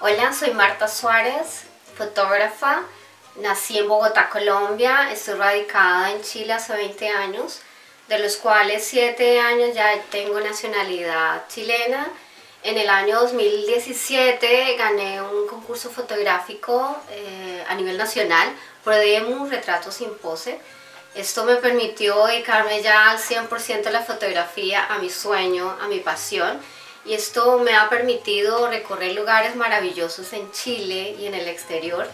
Hola, soy Marta Suárez, fotógrafa. Nací en Bogotá, Colombia. Estoy radicada en Chile hace 20 años, de los cuales 7 años ya tengo nacionalidad chilena. En el año 2017 gané un concurso fotográfico eh, a nivel nacional, un Retrato sin Pose. Esto me permitió dedicarme ya al 100% a la fotografía, a mi sueño, a mi pasión y esto me ha permitido recorrer lugares maravillosos en Chile y en el exterior,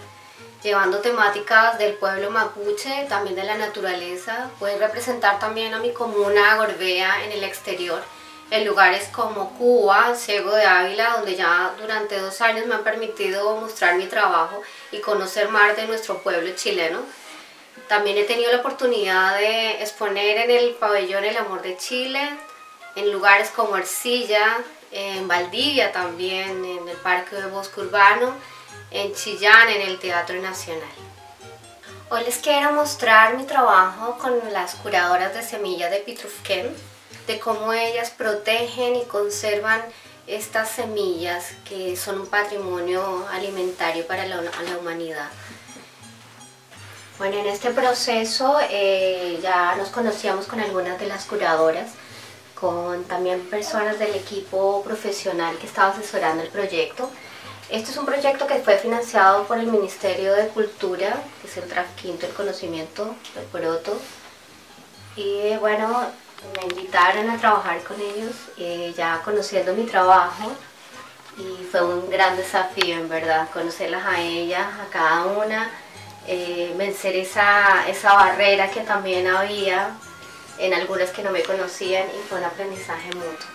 llevando temáticas del pueblo mapuche, también de la naturaleza, puede representar también a mi comuna Gorbea en el exterior, en lugares como Cuba, Ciego de Ávila, donde ya durante dos años me han permitido mostrar mi trabajo y conocer más de nuestro pueblo chileno. También he tenido la oportunidad de exponer en el pabellón El Amor de Chile, en lugares como Ercilla, en Valdivia también, en el Parque de Bosque Urbano, en Chillán, en el Teatro Nacional. Hoy les quiero mostrar mi trabajo con las curadoras de semillas de Pitrufquén, de cómo ellas protegen y conservan estas semillas que son un patrimonio alimentario para la, humanidad. Bueno, en este proceso eh, ya nos conocíamos con algunas de las curadoras con también personas del equipo profesional que estaba asesorando el proyecto. Este es un proyecto que fue financiado por el Ministerio de Cultura, que es el Quinto del Conocimiento del Poroto. Y bueno, me invitaron a trabajar con ellos, eh, ya conociendo mi trabajo. Y fue un gran desafío, en verdad, conocerlas a ellas, a cada una, eh, vencer esa, esa barrera que también había en algunas que no me conocían y fue un aprendizaje mutuo.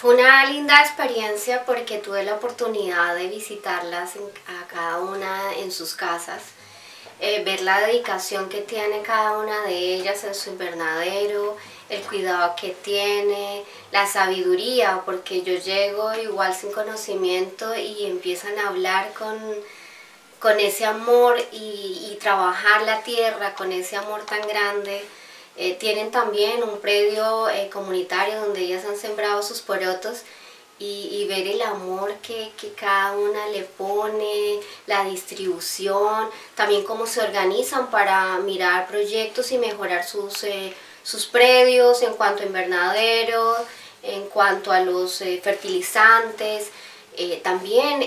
Fue una linda experiencia porque tuve la oportunidad de visitarlas a cada una en sus casas, eh, ver la dedicación que tiene cada una de ellas en su invernadero, el cuidado que tiene, la sabiduría, porque yo llego igual sin conocimiento y empiezan a hablar con, con ese amor y, y trabajar la tierra con ese amor tan grande eh, tienen también un predio eh, comunitario donde ellas han sembrado sus porotos y, ver el amor que, cada una le pone, la distribución, también cómo se organizan para mirar proyectos y mejorar sus, eh, sus predios en cuanto a invernaderos, en cuanto a los fertilizantes. también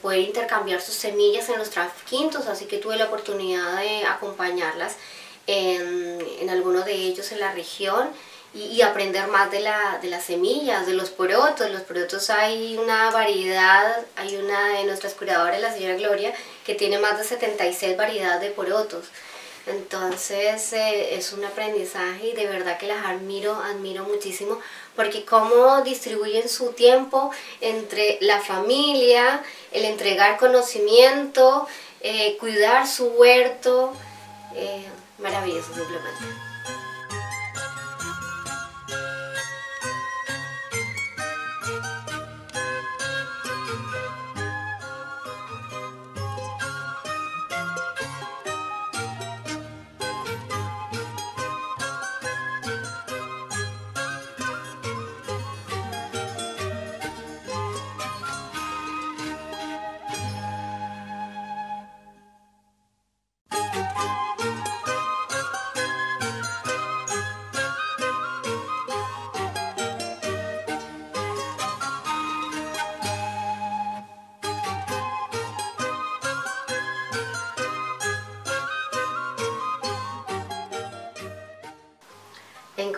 poder intercambiar sus semillas en los trafiquintos, así que tuve la oportunidad de acompañarlas en, en algunos de ellos en la región y, aprender más de, la, de las semillas, de los porotos. Los porotos hay una variedad, hay una de nuestras curadoras, la señora Gloria, que tiene más de 76 variedades de porotos. Entonces eh, es un aprendizaje y de verdad que las admiro, admiro muchísimo porque cómo distribuyen su tiempo entre la familia, el entregar conocimiento, eh, cuidar su huerto. Eh, maravilloso simplemente.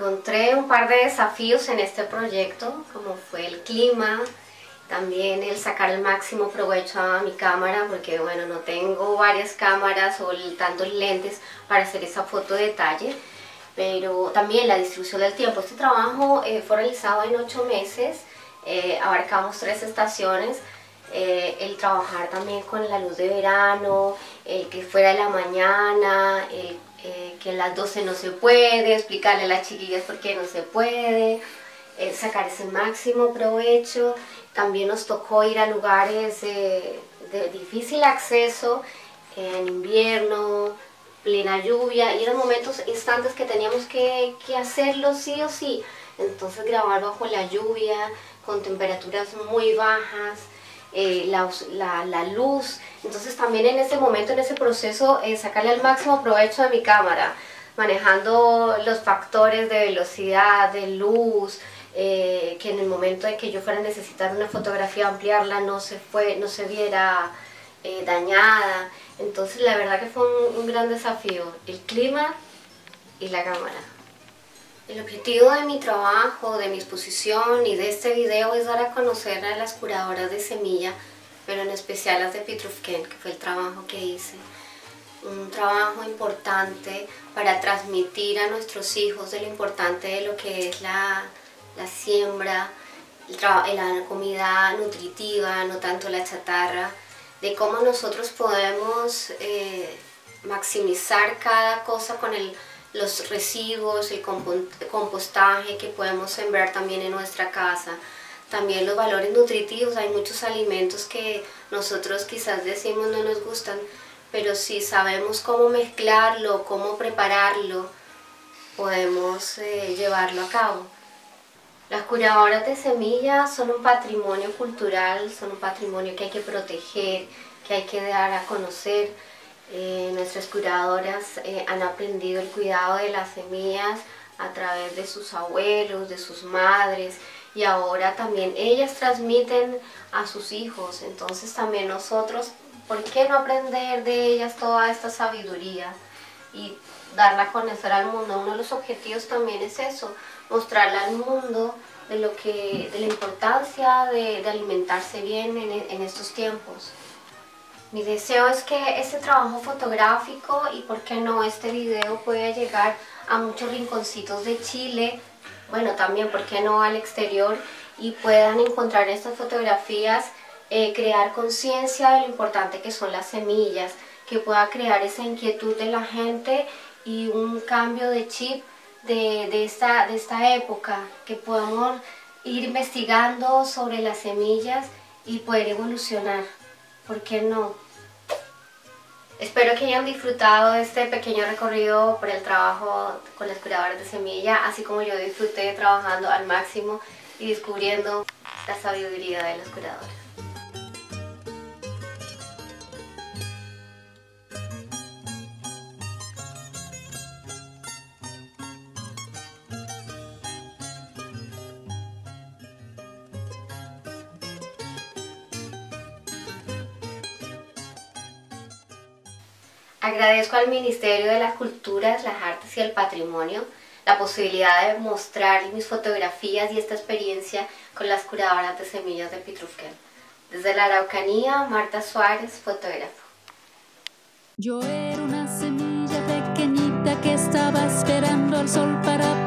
Encontré un par de desafíos en este proyecto, como fue el clima, también el sacar el máximo provecho a mi cámara, porque bueno, no tengo varias cámaras o tantos lentes para hacer esa foto de detalle, pero también la distribución del tiempo. Este trabajo eh, fue realizado en ocho meses, eh, abarcamos tres estaciones, eh, el trabajar también con la luz de verano, el que fuera de la mañana, el que a las 12 no se puede, explicarle a las chiquillas por qué no se puede, sacar ese máximo provecho. También nos tocó ir a lugares de difícil acceso en invierno, plena lluvia y eran momentos, instantes que teníamos que hacerlo sí o sí. Entonces grabar bajo la lluvia, con temperaturas muy bajas, eh, la, la, luz. Entonces también en ese momento, en ese proceso, eh, sacarle al máximo provecho de mi cámara, manejando los factores de velocidad, de luz, eh, que en el momento de que yo fuera a necesitar una fotografía, ampliarla, no se, fue, no se viera dañada. Entonces la verdad que fue un, gran desafío, el clima y la cámara. El objetivo de mi trabajo, de mi exposición y de este video es dar a conocer a las curadoras de semilla, pero en especial las de Pitrufken, que fue el trabajo que hice. Un trabajo importante para transmitir a nuestros hijos de lo importante de lo que es la, la siembra, la comida nutritiva, no tanto la chatarra, de cómo nosotros podemos eh, maximizar cada cosa con el, los residuos, el compostaje que podemos sembrar también en nuestra casa. También los valores nutritivos, hay muchos alimentos que nosotros quizás decimos no nos gustan, pero si sabemos cómo mezclarlo, cómo prepararlo, podemos eh, llevarlo a cabo. Las curadoras de semillas son un patrimonio cultural, son un patrimonio que hay que proteger, que hay que dar a conocer. Eh, nuestras curadoras eh, han aprendido el cuidado de las semillas a través de sus abuelos, de sus madres y ahora también ellas transmiten a sus hijos. Entonces también nosotros, ¿por qué no aprender de ellas toda esta sabiduría y darla a conocer al mundo? Uno de los objetivos también es eso, mostrarle al mundo de, lo que, de la importancia de, alimentarse bien en, estos tiempos. Mi deseo es que este trabajo fotográfico y por qué no este video pueda llegar a muchos rinconcitos de Chile, bueno también por qué no al exterior y puedan encontrar estas fotografías, eh, crear conciencia de lo importante que son las semillas, que pueda crear esa inquietud de la gente y un cambio de chip de, esta, de esta época, que podamos ir investigando sobre las semillas y poder evolucionar. ¿Por qué no? Espero que hayan disfrutado este pequeño recorrido por el trabajo con las curadoras de semilla, así como yo disfruté trabajando al máximo y descubriendo la sabiduría de las curadoras. Agradezco al Ministerio de las Culturas, las Artes y el Patrimonio la posibilidad de mostrar mis fotografías y esta experiencia con las curadoras de semillas de Pitrufken. Desde la Araucanía, Marta Suárez, fotógrafo. Yo era una semilla pequeñita que estaba esperando al sol para